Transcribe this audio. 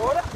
Ahora